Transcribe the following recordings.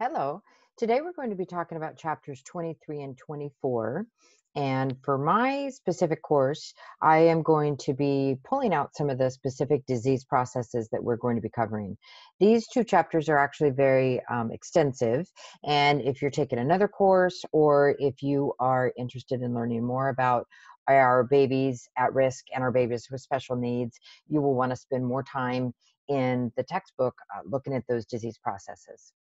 Hello. Today we're going to be talking about chapters 23 and 24. And for my specific course, I am going to be pulling out some of the specific disease processes that we're going to be covering. These two chapters are actually very um, extensive. And if you're taking another course or if you are interested in learning more about our babies at risk and our babies with special needs, you will want to spend more time in the textbook uh, looking at those disease processes.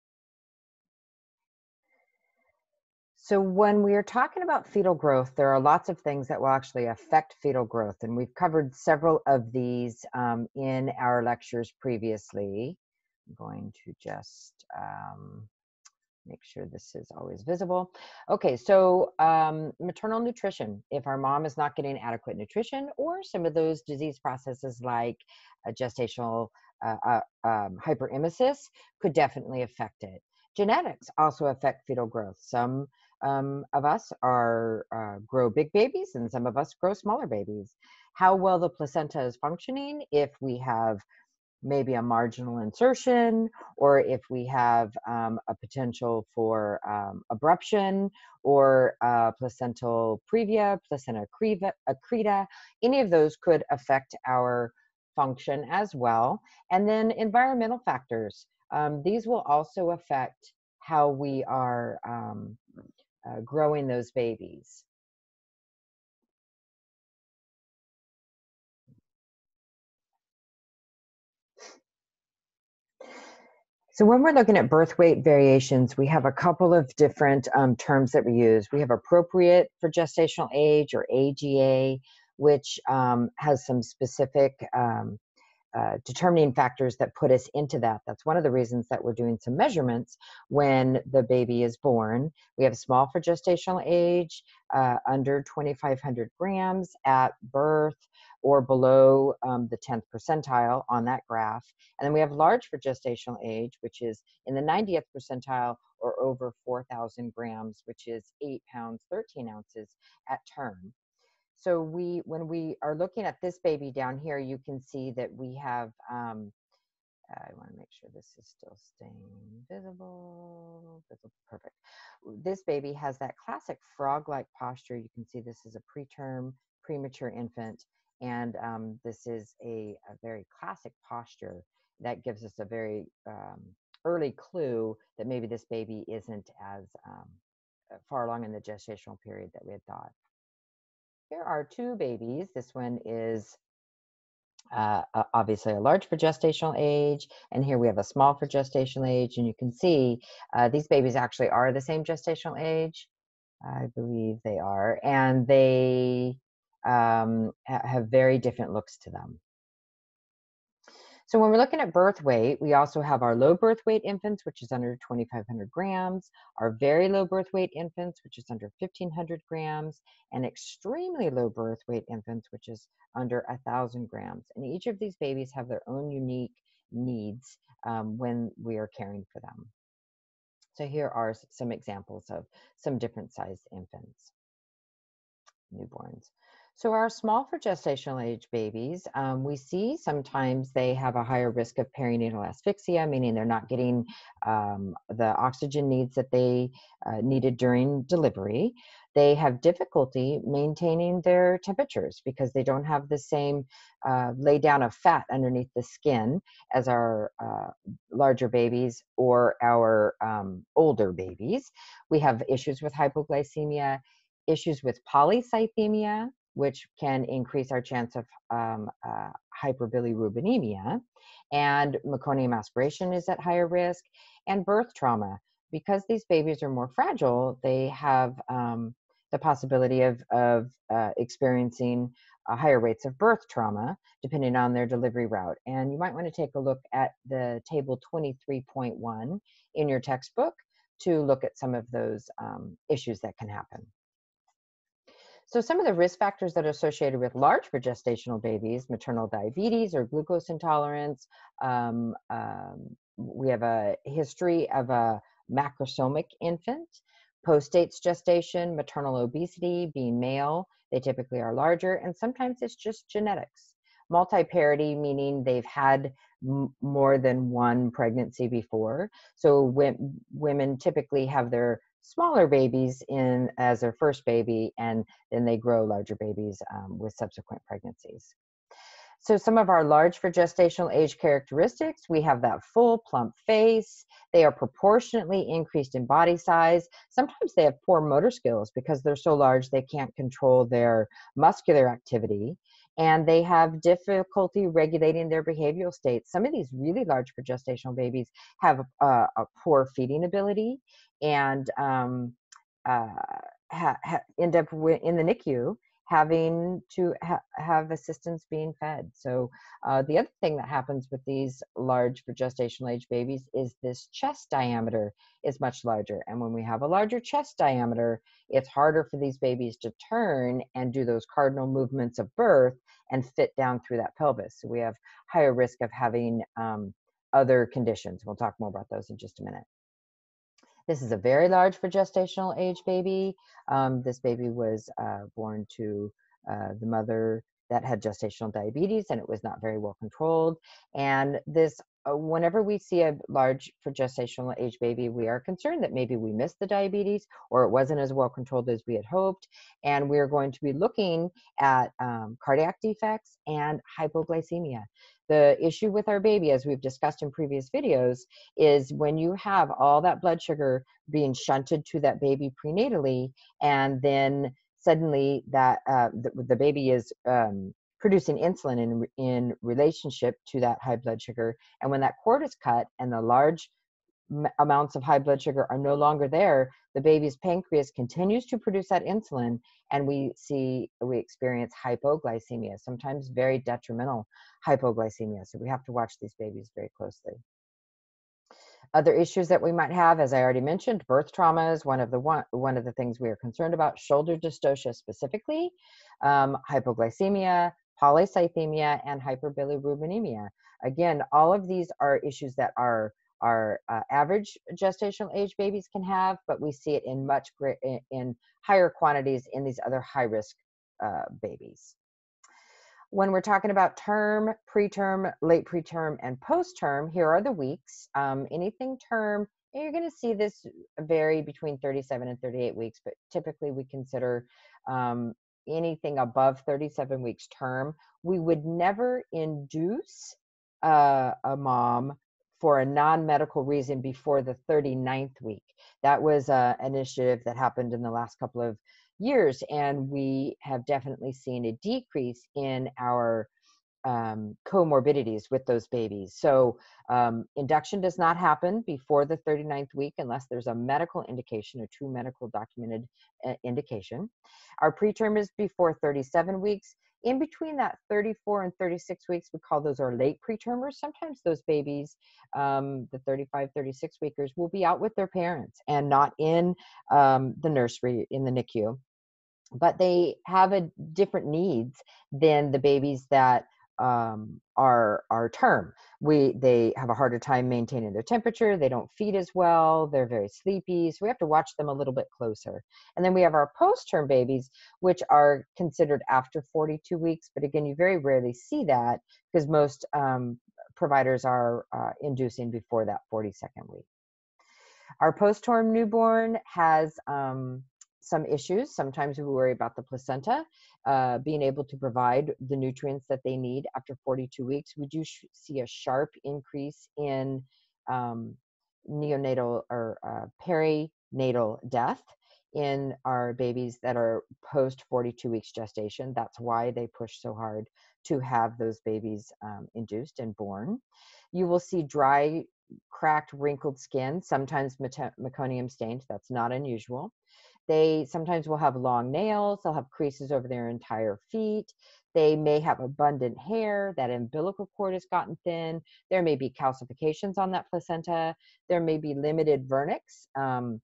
So, when we are talking about fetal growth, there are lots of things that will actually affect fetal growth, and we've covered several of these um, in our lectures previously. I'm going to just um, make sure this is always visible. Okay, so um, maternal nutrition. If our mom is not getting adequate nutrition, or some of those disease processes like gestational uh, uh, um, hyperemesis could definitely affect it. Genetics also affect fetal growth. Some um, of us are uh, grow big babies and some of us grow smaller babies. How well the placenta is functioning, if we have maybe a marginal insertion or if we have um, a potential for um, abruption or uh, placental previa, placenta accreta, any of those could affect our function as well. And then environmental factors. Um, these will also affect how we are um, uh, growing those babies. So when we're looking at birth weight variations, we have a couple of different um, terms that we use. We have appropriate for gestational age or AGA, which um, has some specific um, uh, determining factors that put us into that. That's one of the reasons that we're doing some measurements when the baby is born. We have small for gestational age, uh, under 2,500 grams at birth, or below um, the 10th percentile on that graph. And then we have large for gestational age, which is in the 90th percentile or over 4,000 grams, which is 8 pounds, 13 ounces at term so we when we are looking at this baby down here you can see that we have um, I want to make sure this is still staying visible. Perfect. This baby has that classic frog-like posture. You can see this is a preterm, premature infant, and um, this is a, a, very classic posture that gives us a very um, early clue that maybe this baby isn't as um, far along in the gestational period that we had thought. Here are two babies. This one is uh, obviously a large for gestational age, and here we have a small for gestational age, and you can see uh, these babies actually are the same gestational age. I believe they are, and they um, have very different looks to them. So when we're looking at birth weight, we also have our low birth weight infants, which is under 2,500 grams, our very low birth weight infants, which is under 1,500 grams, and extremely low birth weight infants, which is under 1,000 grams. And each of these babies have their own unique needs um, when we are caring for them. So here are some examples of some different sized infants, newborns. So our small for gestational age babies, um, we see sometimes they have a higher risk of perinatal asphyxia, meaning they're not getting um, the oxygen needs that they uh, needed during delivery. They have difficulty maintaining their temperatures because they don't have the same uh, lay down of fat underneath the skin as our uh, larger babies or our um, older babies. We have issues with hypoglycemia, issues with polycythemia, which can increase our chance of um, uh, hyperbilirubinemia. And meconium aspiration is at higher risk, and birth trauma. Because these babies are more fragile, they have um, the possibility of, of uh, experiencing uh, higher rates of birth trauma depending on their delivery route. And you might want to take a look at the table 23.1 in your textbook to look at some of those um, issues that can happen. So some of the risk factors that are associated with large for gestational babies, maternal diabetes or glucose intolerance. Um, um, we have a history of a macrosomic infant, post-dates gestation, maternal obesity, being male, they typically are larger, and sometimes it's just genetics. multi-parity, meaning they've had more than one pregnancy before. So when, women typically have their smaller babies in as their first baby, and then they grow larger babies um, with subsequent pregnancies. So some of our large for gestational age characteristics, we have that full plump face. They are proportionately increased in body size. Sometimes they have poor motor skills because they're so large they can't control their muscular activity. And they have difficulty regulating their behavioral states. Some of these really large gestational babies have a, a poor feeding ability and um, uh, ha, ha, end up in the NICU having to ha- have assistance being fed. So, uh, the other thing that happens with these large for gestational age babies is this chest diameter is much larger. And when we have a larger chest diameter, it's harder for these babies to turn and do those cardinal movements of birth and fit down through that pelvis. So, we have higher risk of having um, other conditions. We'll talk more about those in just a minute. This is a very large for gestational age baby. Um, this baby was uh, born to uh, the mother that had gestational diabetes and it was not very well controlled. And this, uh, whenever we see a large for gestational age baby, we are concerned that maybe we missed the diabetes or it wasn't as well controlled as we had hoped. And we're going to be looking at um, cardiac defects and hypoglycemia. The issue with our baby, as we've discussed in previous videos, is when you have all that blood sugar being shunted to that baby prenatally, and then suddenly that uh, the, the, baby is um, producing insulin in, in relationship to that high blood sugar. And when that cord is cut and the large amounts of high blood sugar are no longer there, the baby's pancreas continues to produce that insulin, and we see we experience hypoglycemia, sometimes very detrimental hypoglycemia. So we have to watch these babies very closely. Other issues that we might have, as I already mentioned, birth trauma is one of the one, one of the things we are concerned about. Shoulder dystocia specifically, um, hypoglycemia, polycythemia, and hyperbilirubinemia. Again, all of these are issues that are our uh, average gestational age babies can have, but we see it in much in higher quantities in these other high risk uh, babies. When we're talking about term, preterm, late preterm, and post-term, here are the weeks. Um, anything term, you're going to see this vary between 37 and 38 weeks, but typically we consider um, anything above 37 weeks term. We would never induce uh, a mom for a non-medical reason before the 39th week. That was uh, an initiative that happened in the last couple of years, and we have definitely seen a decrease in our um, comorbidities with those babies. So um, induction does not happen before the 39th week unless there's a medical indication, a true medical documented uh, indication. Our preterm is before 37 weeks in between that 34 and 36 weeks, we call those our late pretermers. Sometimes those babies, um, the 35, 36 weekers, will be out with their parents and not in um, the nursery in the NICU. But they have a different needs than the babies that um, our our term. We they have a harder time maintaining their temperature. They don't feed as well. They're very sleepy, so we have to watch them a little bit closer. And then we have our post-term babies, which are considered after 42 weeks. But again, you very rarely see that because most um, providers are uh, inducing before that 42nd week. Our post-term newborn has um, some issues. Sometimes we worry about the placenta uh, being able to provide the nutrients that they need after 42 weeks. We do sh- see a sharp increase in um, neonatal or uh, perinatal death in our babies that are post 42 weeks gestation. That's why they push so hard to have those babies um, induced and born. You will see dry, cracked, wrinkled skin, sometimes meconium stained. That's not unusual. They sometimes will have long nails, they'll have creases over their entire feet. They may have abundant hair, that umbilical cord has gotten thin. There may be calcifications on that placenta. There may be limited vernix um,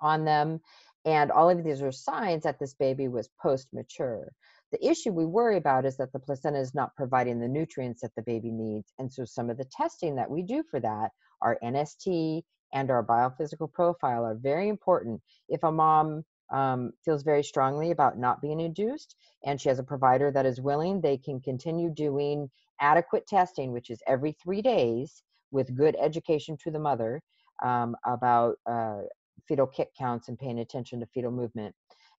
on them. And all of these are signs that this baby was post mature. The issue we worry about is that the placenta is not providing the nutrients that the baby needs. And so some of the testing that we do for that are NST and our biophysical profile are very important. If a mom um, feels very strongly about not being induced and she has a provider that is willing, they can continue doing adequate testing, which is every three days with good education to the mother um, about uh, fetal kick counts and paying attention to fetal movement.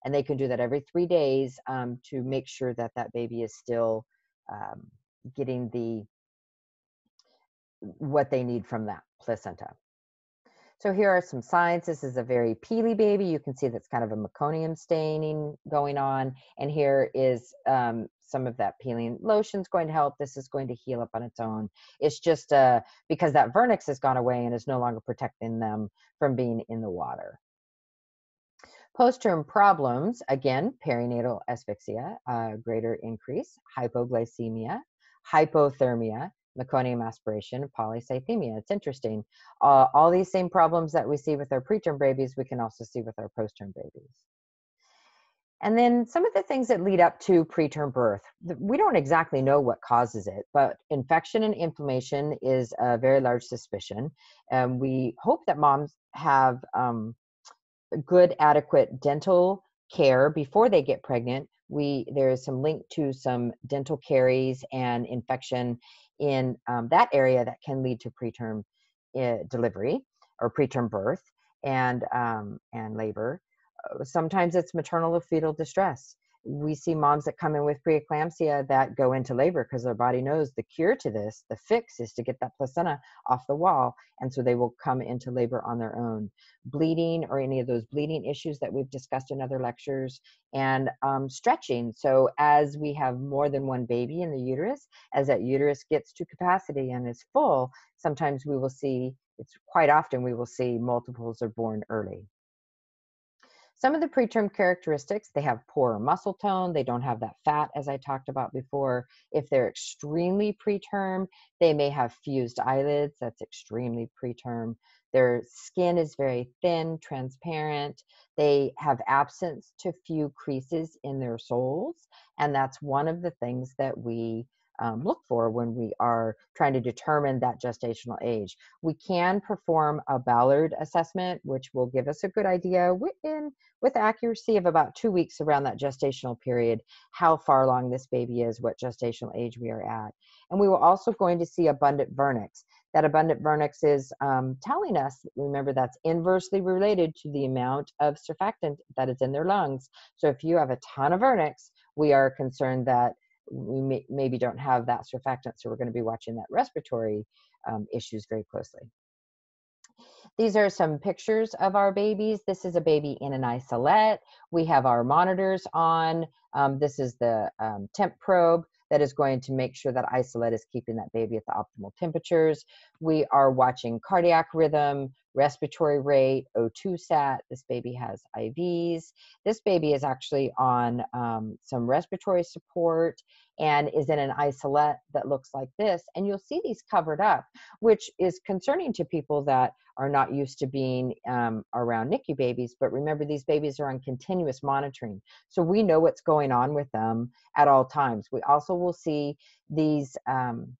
And they can do that every three days um, to make sure that that baby is still um, getting the what they need from that placenta. So here are some signs. This is a very peely baby. You can see that's kind of a meconium staining going on. And here is um, some of that peeling lotion is going to help. This is going to heal up on its own. It's just uh, because that vernix has gone away and is no longer protecting them from being in the water. Postterm problems, again, perinatal asphyxia, uh, greater increase, hypoglycemia, hypothermia, meconium aspiration, polycythemia. It's interesting. Uh, all these same problems that we see with our preterm babies, we can also see with our postterm babies. And then some of the things that lead up to preterm birth. We don't exactly know what causes it, but infection and inflammation is a very large suspicion. And we hope that moms have um, good, adequate dental care before they get pregnant. We there's some link to some dental caries and infection in um, that area that can lead to preterm uh, delivery or preterm birth and um, and labor. Uh, sometimes it's maternal or fetal distress we see moms that come in with preeclampsia that go into labor because their body knows the cure to this, the fix is to get that placenta off the wall. And so they will come into labor on their own. Bleeding or any of those bleeding issues that we've discussed in other lectures, and um, stretching. So as we have more than one baby in the uterus, as that uterus gets to capacity and is full, sometimes we will see, it's quite often we will see multiples are born early. Some of the preterm characteristics, they have poor muscle tone, they don't have that fat as I talked about before. If they're extremely preterm, they may have fused eyelids, that's extremely preterm. Their skin is very thin, transparent. They have absence to few creases in their soles, and that's one of the things that we um, look for when we are trying to determine that gestational age. We can perform a Ballard assessment, which will give us a good idea within, with accuracy of about two weeks around that gestational period, how far along this baby is, what gestational age we are at. And we will also going to see abundant vernix. That abundant vernix is um, telling us, remember that's inversely related to the amount of surfactant that is in their lungs. So if you have a ton of vernix, we are concerned that we may, maybe don't have that surfactant, so we're going to be watching that respiratory um, issues very closely. These are some pictures of our babies. This is a baby in an isolette. We have our monitors on. Um, this is the um, temp probe that is going to make sure that isolette is keeping that baby at the optimal temperatures. We are watching cardiac rhythm, respiratory rate, O2 sat. This baby has IVs. This baby is actually on um, some respiratory support and is in an isolette that looks like this. And you'll see these covered up, which is concerning to people that are not used to being um, around NICU babies. But remember, these babies are on continuous monitoring. So we know what's going on with them at all times. We also will see these. Um,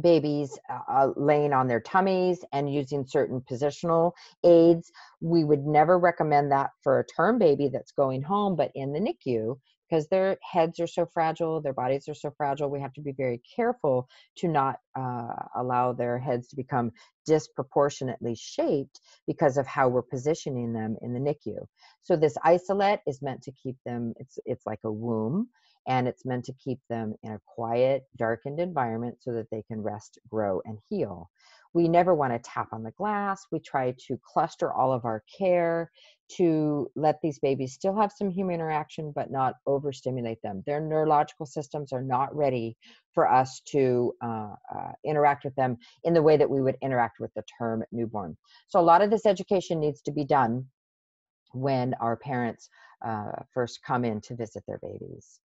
babies uh, laying on their tummies and using certain positional aids. We would never recommend that for a term baby that's going home, but in the NICU, because their heads are so fragile, their bodies are so fragile, we have to be very careful to not uh, allow their heads to become disproportionately shaped because of how we're positioning them in the NICU. So this isolette is meant to keep them, it's, it's like a womb, and it's meant to keep them in a quiet, darkened environment so that they can rest, grow, and heal. We never want to tap on the glass. We try to cluster all of our care to let these babies still have some human interaction, but not overstimulate them. Their neurological systems are not ready for us to uh, uh, interact with them in the way that we would interact with the term newborn. So, a lot of this education needs to be done when our parents uh, first come in to visit their babies.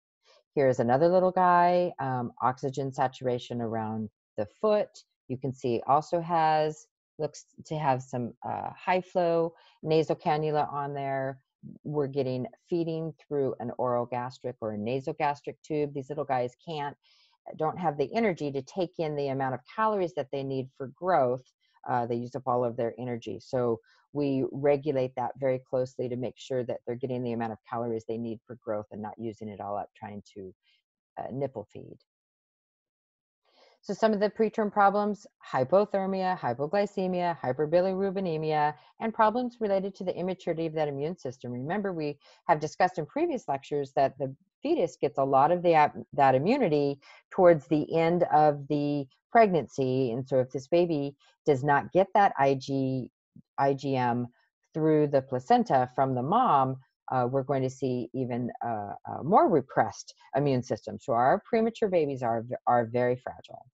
Here's another little guy, um, oxygen saturation around the foot. You can see also has, looks to have some uh, high flow nasal cannula on there. We're getting feeding through an oral gastric or a nasogastric tube. These little guys can't, don't have the energy to take in the amount of calories that they need for growth. Uh, they use up all of their energy. So we regulate that very closely to make sure that they're getting the amount of calories they need for growth and not using it all up trying to uh, nipple feed. So some of the preterm problems, hypothermia, hypoglycemia, hyperbilirubinemia, and problems related to the immaturity of that immune system. Remember, we have discussed in previous lectures that the fetus gets a lot of the, that immunity towards the end of the pregnancy. And so if this baby does not get that IG, IgM through the placenta from the mom, uh, we're going to see even uh, uh, more repressed immune system. So our premature babies are, are very fragile.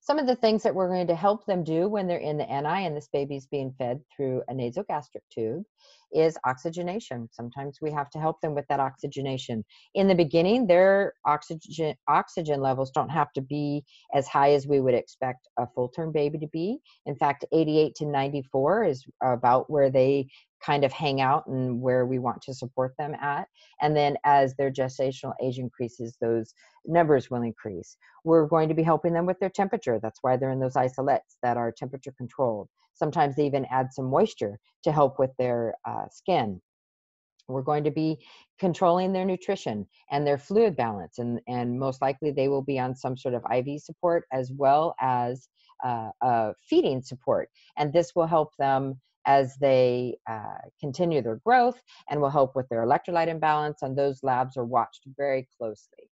Some of the things that we're going to help them do when they're in the NI and this baby's being fed through a nasogastric tube is oxygenation. Sometimes we have to help them with that oxygenation. In the beginning, their oxygen oxygen levels don't have to be as high as we would expect a full-term baby to be. In fact, 88 to 94 is about where they kind of hang out and where we want to support them at. And then as their gestational age increases, those numbers will increase. We're going to be helping them with their temperature. That's why they're in those isolettes that are temperature controlled. Sometimes they even add some moisture to help with their uh, skin. We're going to be controlling their nutrition and their fluid balance, and, and most likely they will be on some sort of IV support as well as uh, feeding support. And this will help them as they uh, continue their growth and will help with their electrolyte imbalance. And those labs are watched very closely.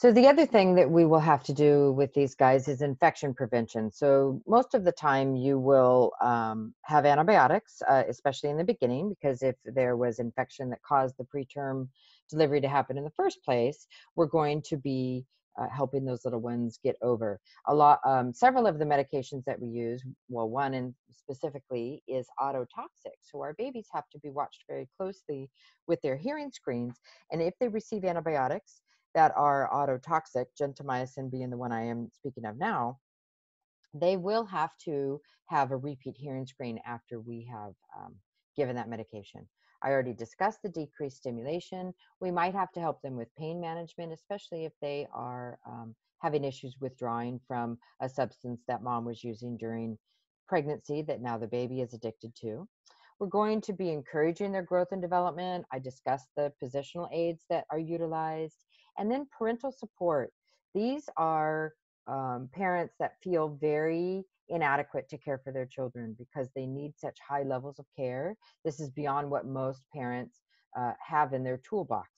So the other thing that we will have to do with these guys is infection prevention. So most of the time you will um, have antibiotics, uh, especially in the beginning, because if there was infection that caused the preterm delivery to happen in the first place, we're going to be uh, helping those little ones get over. A lot, um, several of the medications that we use, well, one and specifically is ototoxic. So our babies have to be watched very closely with their hearing screens. And if they receive antibiotics that are ototoxic, gentamicin being the one I am speaking of now, they will have to have a repeat hearing screen after we have um, given that medication. I already discussed the decreased stimulation. We might have to help them with pain management, especially if they are um, having issues withdrawing from a substance that mom was using during pregnancy that now the baby is addicted to. We're going to be encouraging their growth and development. I discussed the positional aids that are utilized, and then parental support. These are um, parents that feel very inadequate to care for their children because they need such high levels of care. This is beyond what most parents uh, have in their toolbox.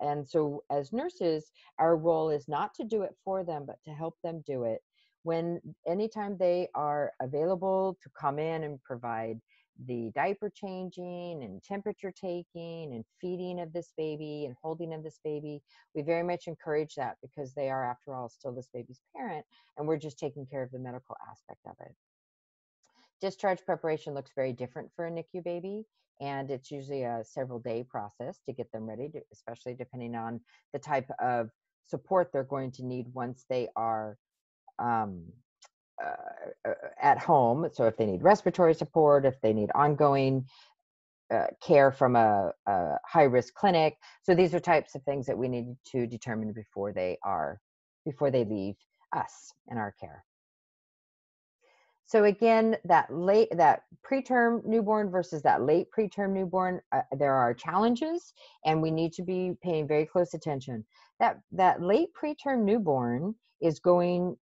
And so, as nurses, our role is not to do it for them, but to help them do it. When anytime they are available to come in and provide the diaper changing and temperature taking and feeding of this baby and holding of this baby. We very much encourage that because they are, after all, still this baby's parent, and we're just taking care of the medical aspect of it. Discharge preparation looks very different for a NICU baby, and it's usually a several day process to get them ready, to, especially depending on the type of support they're going to need once they are um, uh, uh, at home. So if they need respiratory support, if they need ongoing uh, care from a, a, high risk clinic. So these are types of things that we need to determine before they are before they leave us in our care. So again, that late that preterm newborn versus that late preterm newborn, uh, there are challenges, and we need to be paying very close attention. That that late preterm newborn is going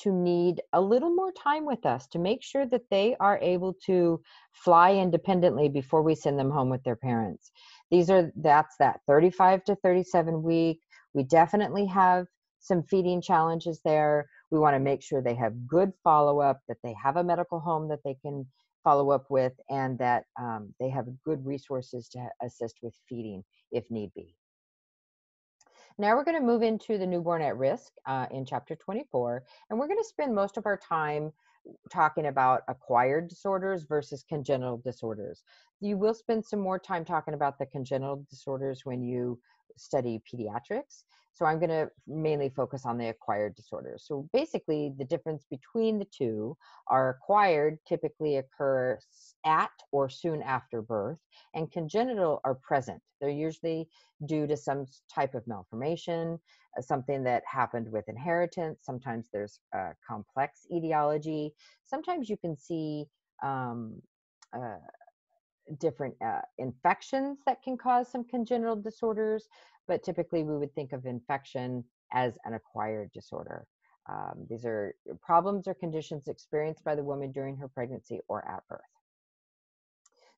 to need a little more time with us to make sure that they are able to fly independently before we send them home with their parents. These are that's that 35 to 37 week. We definitely have some feeding challenges there. We want to make sure they have good follow up, that they have a medical home that they can follow up with, and that um, they have good resources to assist with feeding if need be. Now we're going to move into the newborn at risk uh, in chapter 24, and we're going to spend most of our time talking about acquired disorders versus congenital disorders. you will spend some more time talking about the congenital disorders when you study pediatrics. So I'm going to mainly focus on the acquired disorders. So basically, the difference between the two are acquired typically occur at or soon after birth, and congenital are present. They're usually due to some type of malformation, uh, something that happened with inheritance. Sometimes there's a complex etiology. Sometimes you can see um, uh, different uh, infections that can cause some congenital disorders but typically we would think of infection as an acquired disorder. Um, these are problems or conditions experienced by the woman during her pregnancy or at birth.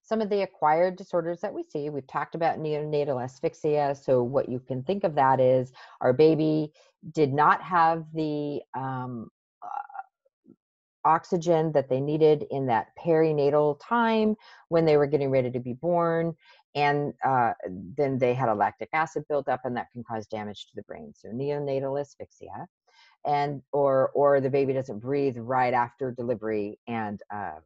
Some of the acquired disorders that we see, we've talked about neonatal asphyxia. So, what you can think of that is our baby did not have the um, uh, oxygen that they needed in that perinatal time when they were getting ready to be born and uh, then they had a lactic acid buildup and that can cause damage to the brain. So neonatal asphyxia and or or the baby doesn't breathe right after delivery and uh,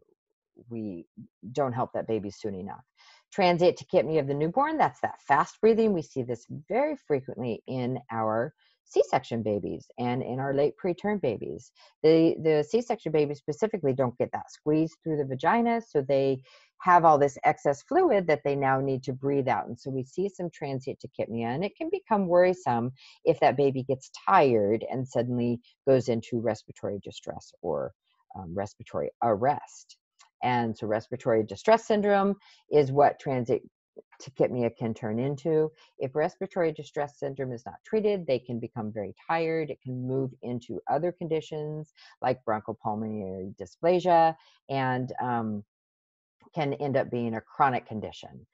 we don't help that baby soon enough. Transient tachypnea of the newborn that's that fast breathing. We see this very frequently in our c-section babies and in our late preterm babies the the c-section babies specifically don't get that squeeze through the vagina so they have all this excess fluid that they now need to breathe out. And so we see some transient tachypnea, and it can become worrisome if that baby gets tired and suddenly goes into respiratory distress or um, respiratory arrest. And so respiratory distress syndrome is what transient tachypnea can turn into. If respiratory distress syndrome is not treated, they can become very tired. It can move into other conditions like bronchopulmonary dysplasia and um, can end up being a chronic condition.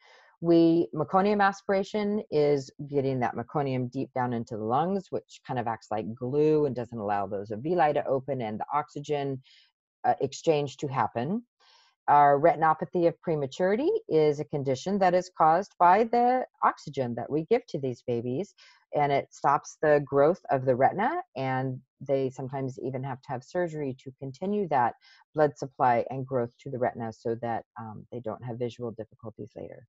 We meconium aspiration is getting that meconium deep down into the lungs, which kind of acts like glue and doesn't allow those alveoli to open and the oxygen uh, exchange to happen. Our retinopathy of prematurity is a condition that is caused by the oxygen that we give to these babies, and it stops the growth of the retina, and they sometimes even have to have surgery to continue that blood supply and growth to the retina so that um, they don't have visual difficulties later.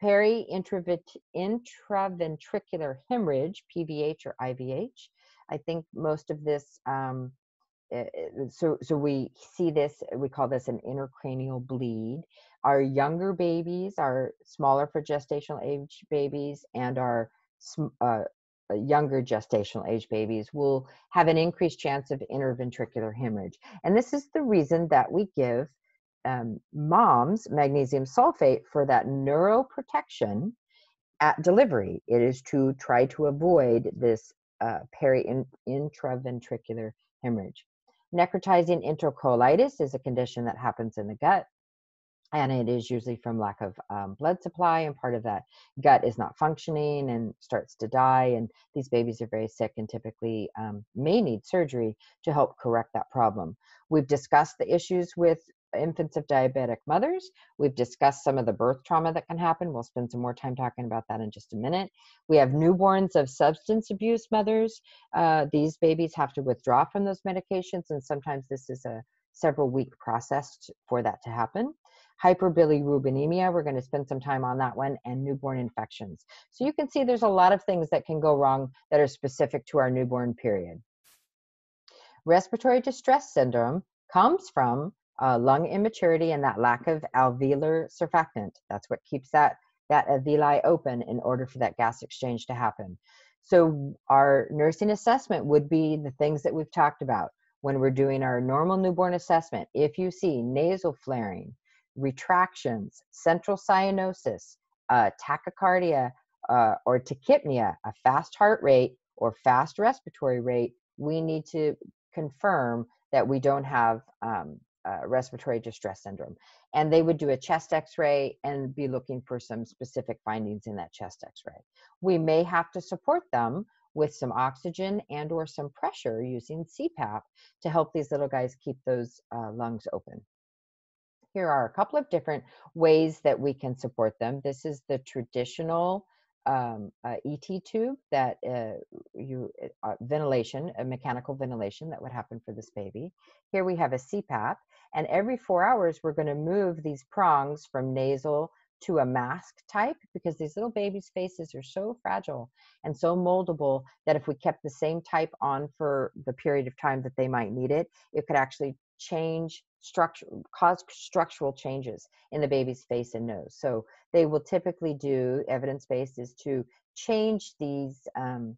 Peri intraventricular hemorrhage, PVH or IVH. I think most of this um, so so we see this we call this an intracranial bleed. Our younger babies our smaller for gestational age babies and our uh, uh, younger gestational age babies will have an increased chance of interventricular hemorrhage. And this is the reason that we give um, moms magnesium sulfate for that neuroprotection at delivery. It is to try to avoid this uh, peri intraventricular hemorrhage Necrotizing enterocolitis is a condition that happens in the gut, and it is usually from lack of um, blood supply, and part of that gut is not functioning and starts to die. And these babies are very sick and typically um, may need surgery to help correct that problem. We've discussed the issues with infants of diabetic mothers. We've discussed some of the birth trauma that can happen. We'll spend some more time talking about that in just a minute. We have newborns of substance abuse mothers. Uh, these babies have to withdraw from those medications, and sometimes this is a several week process for that to happen. Hyperbilirubinemia, we're going to spend some time on that one, and newborn infections. So you can see there's a lot of things that can go wrong that are specific to our newborn period. Respiratory distress syndrome comes from uh, lung immaturity and that lack of alveolar surfactant. That's what keeps that, that alveoli open in order for that gas exchange to happen. So our nursing assessment would be the things that we've talked about when we're doing our normal newborn assessment. If you see nasal flaring, retractions, central cyanosis, uh, tachycardia, uh, or tachypnea, a fast heart rate or fast respiratory rate, we need to confirm that we don't have um, uh, respiratory distress syndrome. And they would do a chest x ray and be looking for some specific findings in that chest x ray. We may have to support them with some oxygen and or some pressure using CPAP to help these little guys keep those uh, lungs open. Here are a couple of different ways that we can support them. This is the traditional um, ET tube that uh, you uh, ventilation, a mechanical ventilation that would happen for this baby. Here we have a CPAP, and every four hours we're going to move these prongs from nasal to a mask type because these little babies' faces are so fragile and so moldable that if we kept the same type on for the period of time that they might need it, it could actually change structure, cause structural changes in the baby's face and nose. So they will typically do evidence based is to change these um,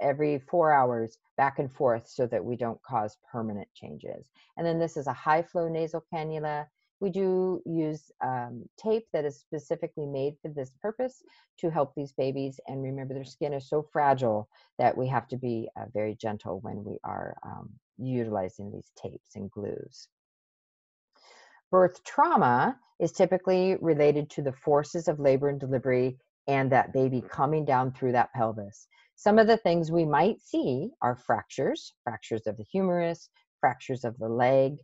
every four hours back and forth so that we don't cause permanent changes. And then this is a high flow nasal cannula. We do use um, tape that is specifically made for this purpose to help these babies. And remember, their skin is so fragile that we have to be uh, very gentle when we are um, utilizing these tapes and glues. Birth trauma is typically related to the forces of labor and delivery and that baby coming down through that pelvis. Some of the things we might see are fractures, fractures of the humerus, fractures of the leg,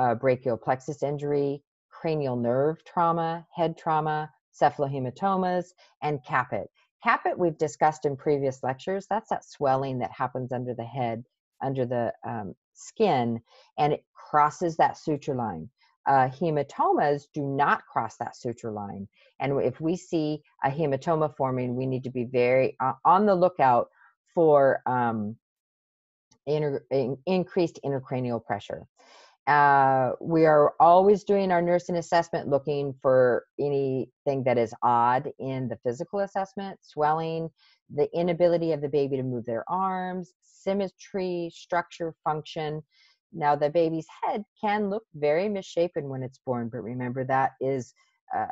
uh, brachial plexus injury, cranial nerve trauma, head trauma, cephalohematomas, and caput. Caput we've discussed in previous lectures. That's that swelling that happens under the head, under the um, skin, and it crosses that suture line. Uh, hematomas do not cross that suture line. And if we see a hematoma forming, we need to be very uh, on the lookout for um, inter- in, increased intracranial pressure. Uh, we are always doing our nursing assessment looking for anything that is odd in the physical assessment swelling the inability of the baby to move their arms symmetry structure function. Now the baby's head can look very misshapen when it's born but remember that is uh,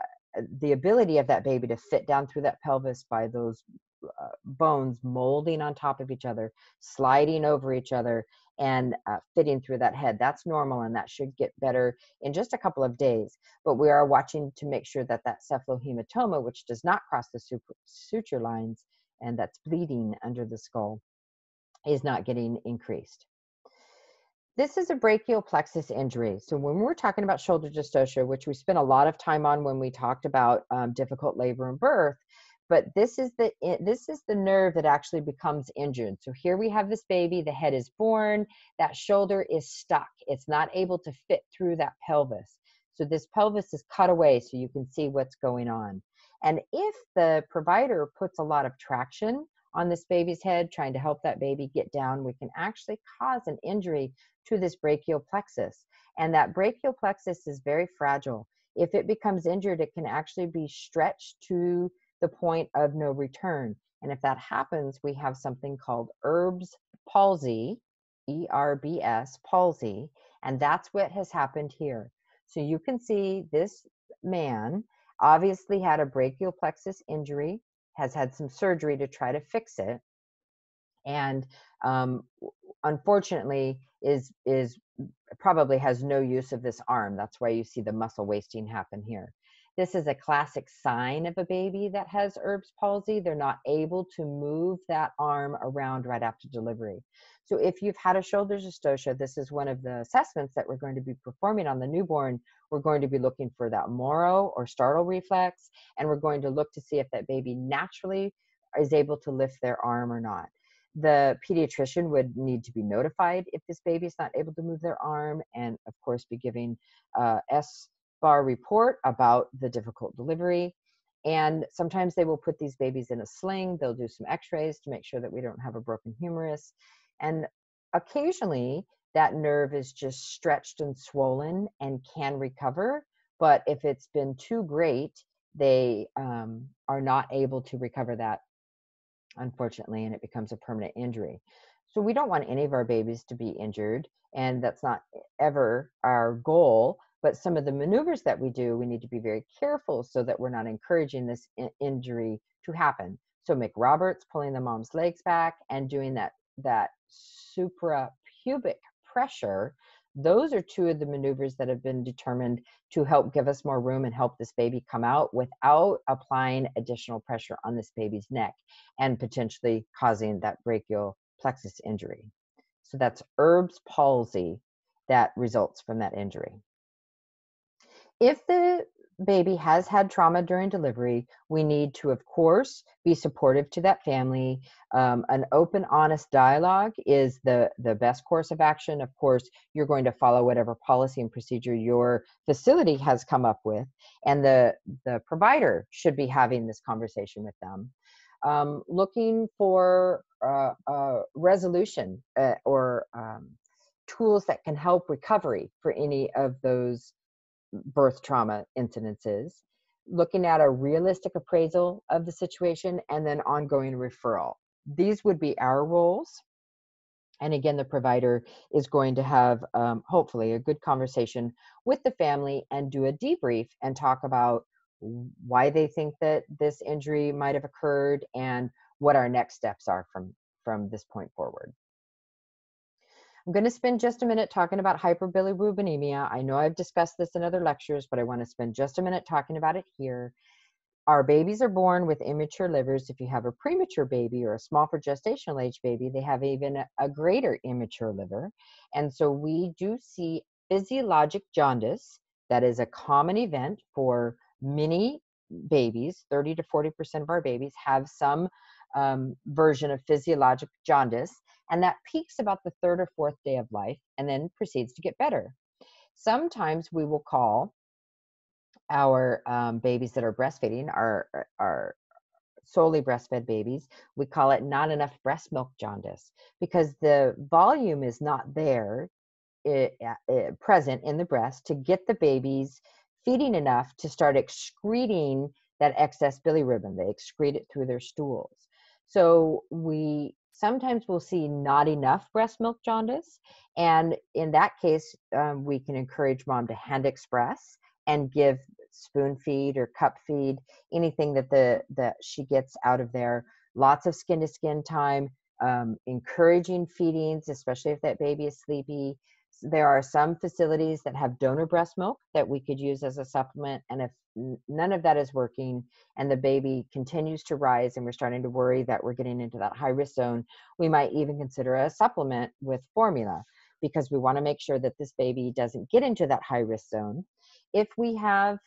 the ability of that baby to fit down through that pelvis by those uh, bones molding on top of each other, sliding over each other, and uh, fitting through that head. That's normal, and that should get better in just a couple of days. But we are watching to make sure that that cephalohematoma, which does not cross the suture lines and that's bleeding under the skull, is not getting increased. This is a brachial plexus injury. So when we're talking about shoulder dystocia, which we spent a lot of time on when we talked about um, difficult labor and birth, but this is the eh, this is the nerve that actually becomes injured. So here we have this baby the head is born that shoulder is stuck. It's not able to fit through that pelvis. So this pelvis is cut away so you can see what's going on. And if the provider puts a lot of traction on this baby's head trying to help that baby get down we can actually cause an injury to this brachial plexus. And that brachial plexus is very fragile. If it becomes injured it can actually be stretched to the point of no return. And if that happens, we have something called Erb's palsy, E R B S palsy, and that's what has happened here. So you can see this man obviously had a brachial plexus injury, has had some surgery to try to fix it, and um, unfortunately is is probably has no use of this arm. That's why you see the muscle wasting happen here. This is a classic sign of a baby that has Erb's palsy. They're not able to move that arm around right after delivery. So if you've had a shoulder dystocia, this is one of the assessments that we're going to be performing on the newborn. We're going to be looking for that Moro or startle reflex, and we're going to look to see if that baby naturally is able to lift their arm or not. The pediatrician would need to be notified if this baby is not able to move their arm, and of course, be giving uh, S bar report about the difficult delivery. And sometimes they will put these babies in a sling. They'll do some x rays to make sure that we don't have a broken humerus. And occasionally, that nerve is just stretched and swollen and can recover. But if it's been too great, they um, are not able to recover that, unfortunately, and it becomes a permanent injury. So we don't want any of our babies to be injured, and that's not ever our goal but some of the maneuvers that we do we need to be very careful so that we're not encouraging this in- injury to happen so McRoberts pulling the mom's legs back and doing that that suprapubic pressure those are two of the maneuvers that have been determined to help give us more room and help this baby come out without applying additional pressure on this baby's neck and potentially causing that brachial plexus injury. So that's Erb's palsy that results from that injury if the baby has had trauma during delivery, we need to, of course, be supportive to that family. Um, an open, honest dialogue is the, the best course of action. Of course, you're going to follow whatever policy and procedure your facility has come up with, and the, the provider should be having this conversation with them. Um, looking for uh, resolution uh, or um, tools that can help recovery for any of those birth trauma incidences, looking at a realistic appraisal of the situation, and then ongoing referral. These would be our roles. And again, the provider is going to have um, hopefully a good conversation with the family and do a debrief and talk about why they think that this injury might have occurred and what our next steps are from from this point forward. I'm going to spend just a minute talking about hyperbilirubinemia. I know I've discussed this in other lectures, but I want to spend just a minute talking about it here. Our babies are born with immature livers. If you have a premature baby or a small for gestational age baby, they have even a, greater immature liver. And so we do see physiologic jaundice. That is a common event for many babies. 30 to 40% of our babies have some um, version of physiologic jaundice and that peaks about the third or fourth day of life and then proceeds to get better. Sometimes we will call our um, babies that are breastfeeding, our, our solely breastfed babies, we call it not enough breast milk jaundice because the volume is not there it, it, eh, eh, present in the breast to get the babies feeding enough to start excreting that excess bilirubin. They excrete it through their stools. So we sometimes we'll see not enough breast milk jaundice. And in that case, um, we can encourage mom to hand express and give spoon feed or cup feed, anything that the that she gets out of there. Lots of skin to skin time, um, encouraging feedings, especially if that baby is sleepy there are some facilities that have donor breast milk that we could use as a supplement and if none of that is working and the baby continues to rise and we're starting to worry that we're getting into that high risk zone we might even consider a supplement with formula because we want to make sure that this baby doesn't get into that high risk zone. If we have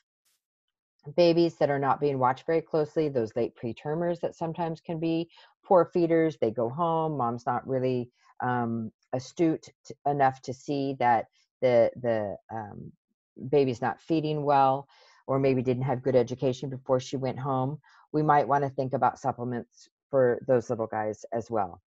babies that are not being watched very closely those late pretermers that sometimes can be poor feeders they go home mom's not really um, astute enough to see that the the um, baby's not feeding well or maybe didn't have good education before she went home we might want to think about supplements for those little guys as well.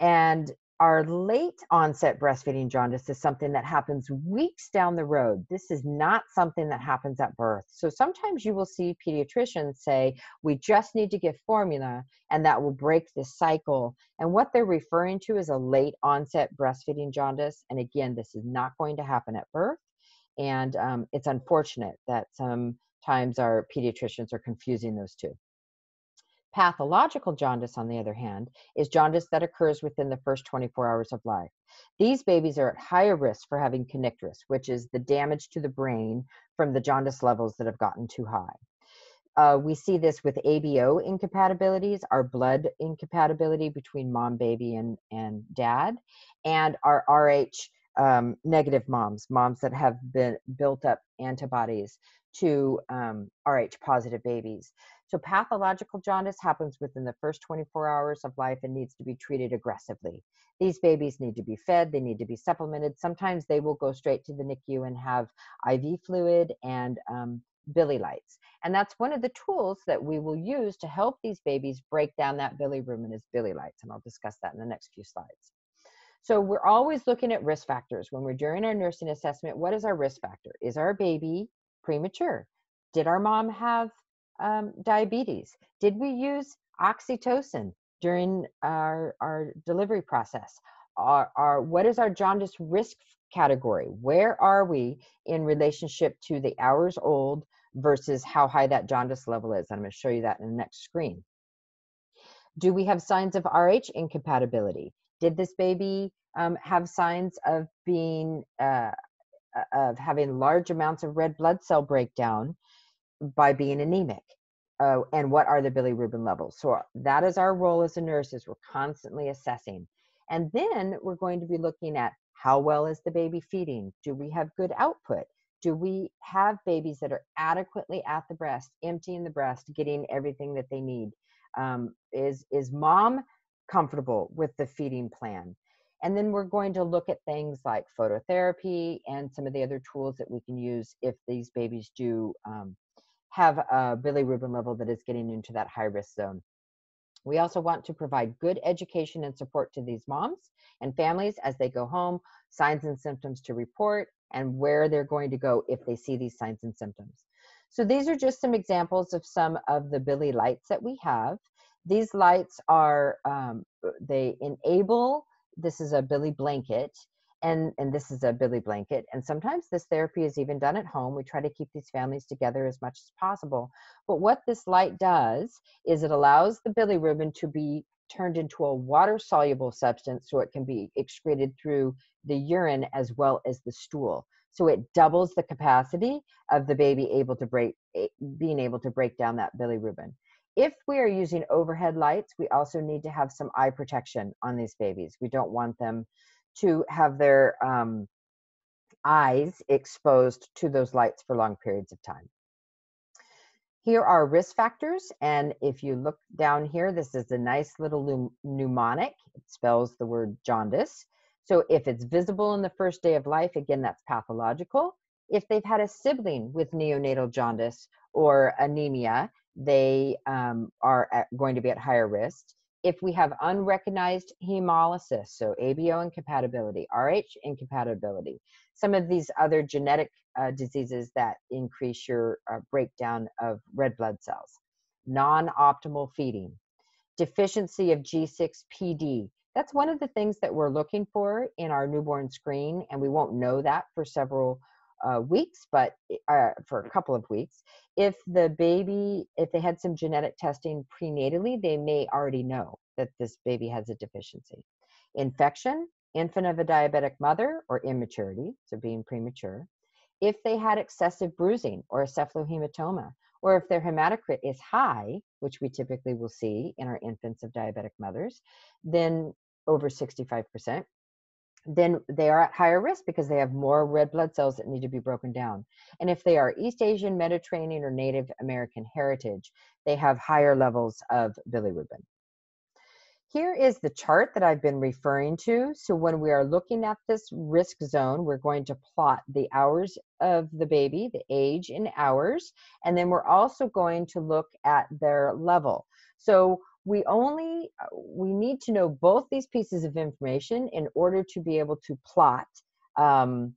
And our late onset breastfeeding jaundice is something that happens weeks down the road. This is not something that happens at birth. So sometimes you will see pediatricians say, we just need to give formula and that will break this cycle. And what they're referring to is a late onset breastfeeding jaundice. And again, this is not going to happen at birth. And um, it's unfortunate that sometimes our pediatricians are confusing those two. Pathological jaundice, on the other hand, is jaundice that occurs within the first 24 hours of life. These babies are at higher risk for having kernicterus, which is the damage to the brain from the jaundice levels that have gotten too high. Uh, we see this with ABO incompatibilities, our blood incompatibility between mom, baby, and, and dad, and our RH um, negative moms, moms that have been built up antibodies to um, Rh positive babies. So pathological jaundice happens within the first 24 hours of life and needs to be treated aggressively. These babies need to be fed, they need to be supplemented. Sometimes they will go straight to the NICU and have IV fluid and um, lights. And that's one of the tools that we will use to help these babies break down that bilirubin is lights. And I'll discuss that in the next few slides. So we're always looking at risk factors. When we're doing our nursing assessment, what is our risk factor? Is our baby premature? Did our mom have um, diabetes? Did we use oxytocin during our, our delivery process? Our, our, what is our jaundice risk category? Where are we in relationship to the hours old versus how high that jaundice level is? I'm going to show you that in the next screen. Do we have signs of RH incompatibility? Did this baby um, have signs of being uh, of having large amounts of red blood cell breakdown by being anemic. Uh, and what are the bilirubin levels? So that is our role as a nurse is we're constantly assessing. And then we're going to be looking at how well is the baby feeding? Do we have good output? Do we have babies that are adequately at the breast, emptying the breast, getting everything that they need? Um, is is mom comfortable with the feeding plan? And then we're going to look at things like phototherapy and some of the other tools that we can use if these babies do um, have a bilirubin level that is getting into that high risk zone. We also want to provide good education and support to these moms and families as they go home, signs and symptoms to report, and where they're going to go if they see these signs and symptoms. So these are just some examples of some of the bili lights that we have. These lights are, um, they enable, this is a bili blanket, and and this is a bili blanket and sometimes this therapy is even done at home we try to keep these families together as much as possible but what this light does is it allows the bilirubin to be turned into a water soluble substance so it can be excreted through the urine as well as the stool. So it doubles the capacity of the baby able to break eh, being able to break down that bilirubin if we are using overhead lights we also need to have some eye protection on these babies. We don't want them to have their um, eyes exposed to those lights for long periods of time. Here are risk factors, and if you look down here, this is a nice little mnemonic. It spells the word jaundice. So if it's visible in the first day of life, again, that's pathological. If they've had a sibling with neonatal jaundice or anemia, they um, are at, going to be at higher risk if we have unrecognized hemolysis, so ABO incompatibility, RH incompatibility, some of these other genetic uh, diseases that increase your uh, breakdown of red blood cells, non optimal feeding, deficiency of G6PD. That's one of the things that we're looking for in our newborn screen, and we won't know that for several uh, weeks, but uh, for a couple of weeks. If the baby, if they had some genetic testing prenatally, they may already know that this baby has a deficiency. Infection, infant of a diabetic mother, or immaturity, so being premature. If they had excessive bruising or a cephalohematoma, or if their hematocrit is high, which we typically will see in our infants of diabetic mothers, then over 65%, then they are at higher risk because they have more red blood cells that need to be broken down. And if they are East Asian, Mediterranean, or Native American heritage, they have higher levels of bilirubin. Here is the chart that I've been referring to. So when we are looking at this risk zone, we're going to plot the hours of the baby, the age in hours, and then we're also going to look at their level. So we only uh, we need to know both these pieces of information in order to be able to plot um,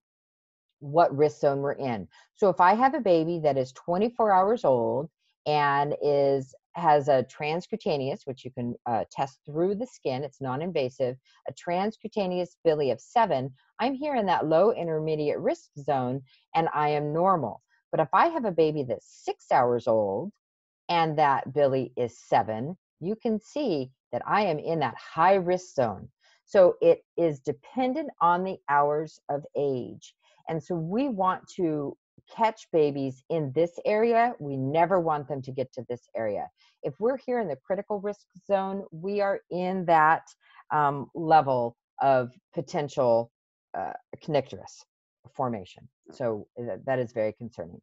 what risk zone we're in. So if i have a baby that is 24 hours old and is has a transcutaneous which you can uh, test through the skin it's non-invasive a transcutaneous bili of seven i'm here in that low intermediate risk zone and i am normal. But if i have a baby that's six hours old and that bili is seven you can see that I am in that high risk zone. So it is dependent on the hours of age. And so we want to catch babies in this area. We never want them to get to this area. If we're here in the critical risk zone, we are in that um, level of potential uh, formation. So that is very concerning.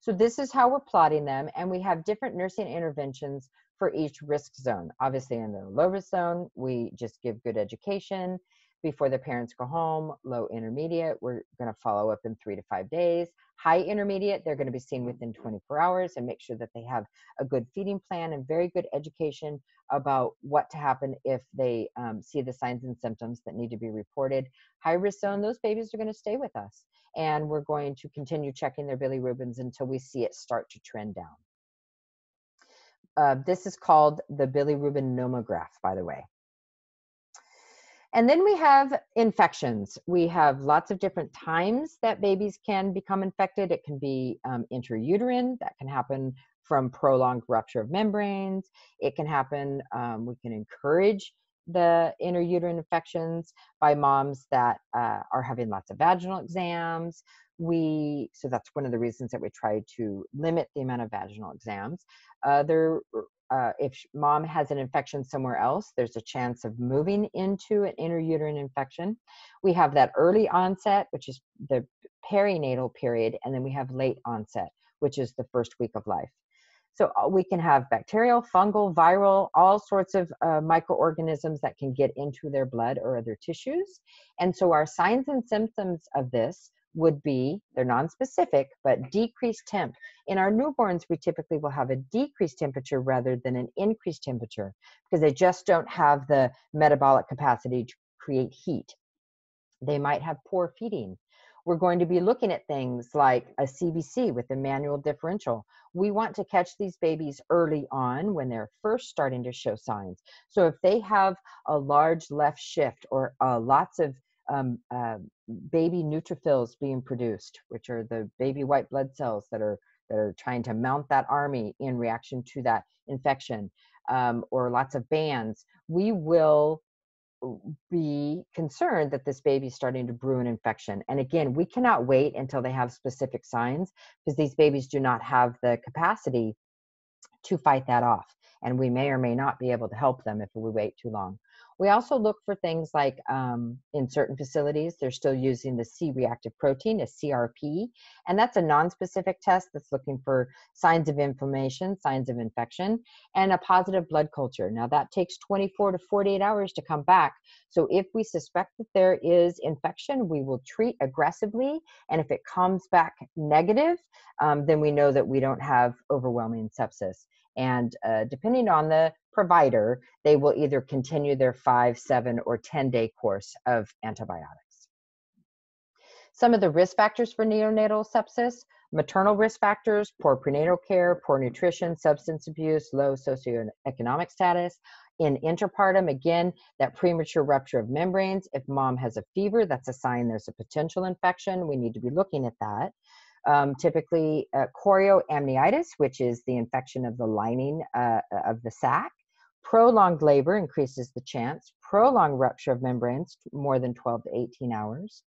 So this is how we're plotting them. And we have different nursing interventions for each risk zone. Obviously, in the low risk zone, we just give good education before the parents go home. Low intermediate, we're going to follow up in three to five days. High intermediate, they're going to be seen within 24 hours and make sure that they have a good feeding plan and very good education about what to happen if they um, see the signs and symptoms that need to be reported. High risk zone, those babies are going to stay with us. And we're going to continue checking their bilirubins until we see it start to trend down. Uh, this is called the bilirubin nomograph, by the way. And then we have infections. We have lots of different times that babies can become infected. It can be um, intrauterine, that can happen from prolonged rupture of membranes. It can happen, um, we can encourage the intrauterine infections by moms that uh, are having lots of vaginal exams. We so that's one of the reasons that we try to limit the amount of vaginal exams. Other uh, if mom has an infection somewhere else there's a chance of moving into an intrauterine infection. We have that early onset which is the perinatal period, and then we have late onset, which is the first week of life. So uh, we can have bacterial, fungal, viral, all sorts of uh, microorganisms that can get into their blood or other tissues. And so our signs and symptoms of this would be they're non-specific but decreased temp. In our newborns we typically will have a decreased temperature rather than an increased temperature because they just don't have the metabolic capacity to create heat. They might have poor feeding we're going to be looking at things like a CBC with a manual differential. We want to catch these babies early on when they're first starting to show signs. So if they have a large left shift or uh, lots of um, uh, baby neutrophils being produced, which are the baby white blood cells that are that are trying to mount that army in reaction to that infection, um, or lots of bands, we will be concerned that this baby is starting to brew an infection. And again, we cannot wait until they have specific signs because these babies do not have the capacity to fight that off. And we may or may not be able to help them if we wait too long. We also look for things like um, in certain facilities, they're still using the C reactive protein, a CRP, and that's a non-specific test that's looking for signs of inflammation, signs of infection, and a positive blood culture. Now that takes 24 to 48 hours to come back. So if we suspect that there is infection, we will treat aggressively, and if it comes back negative, um, then we know that we don't have overwhelming sepsis. And uh, depending on the provider, they will either continue their five, seven, or 10 day course of antibiotics. Some of the risk factors for neonatal sepsis maternal risk factors, poor prenatal care, poor nutrition, substance abuse, low socioeconomic status. In intrapartum, again, that premature rupture of membranes. If mom has a fever, that's a sign there's a potential infection. We need to be looking at that um, typically uh, chorioamnionitis, which is the infection of the lining uh, of the sac. Prolonged labor increases the chance. Prolonged rupture of membranes, more than 12 to 18 hours.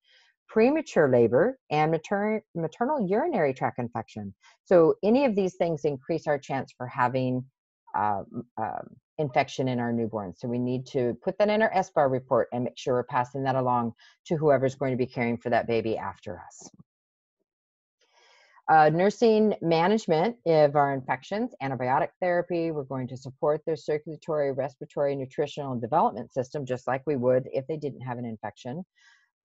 Premature labor and mater- maternal urinary tract infection. So, any of these things increase our chance for having um, um, infection in our newborns. So, we need to put that in our SBAR report and make sure we're passing that along to whoever's going to be caring for that baby after us. Uh, nursing management of our infections, antibiotic therapy, we're going to support their circulatory, respiratory, nutritional, and development system just like we would if they didn't have an infection.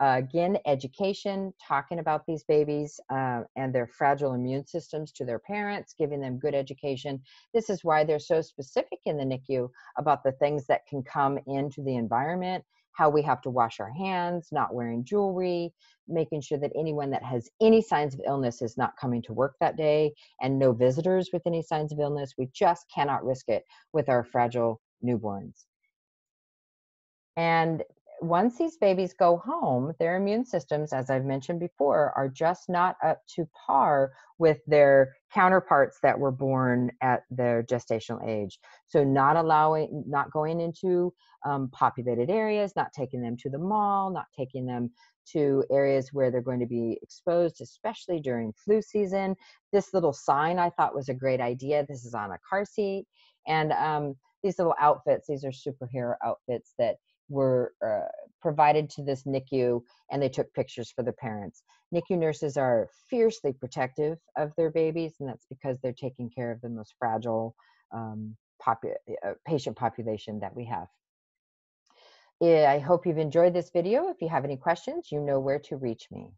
Uh, again, education, talking about these babies uh, and their fragile immune systems to their parents, giving them good education. This is why they're so specific in the NICU about the things that can come into the environment how we have to wash our hands, not wearing jewelry, making sure that anyone that has any signs of illness is not coming to work that day, and no visitors with any signs of illness. We just cannot risk it with our fragile newborns. And once these babies go home, their immune systems, as I've mentioned before, are just not up to par with their counterparts that were born at their gestational age. So, not allowing, not going into um, populated areas, not taking them to the mall, not taking them to areas where they're going to be exposed, especially during flu season. This little sign I thought was a great idea. This is on a car seat. And um, these little outfits, these are superhero outfits that were uh, provided to this NICU and they took pictures for the parents. NICU nurses are fiercely protective of their babies, and that's because they're taking care of the most fragile um, popu- uh, patient population that we have. I hope you've enjoyed this video. If you have any questions, you know where to reach me.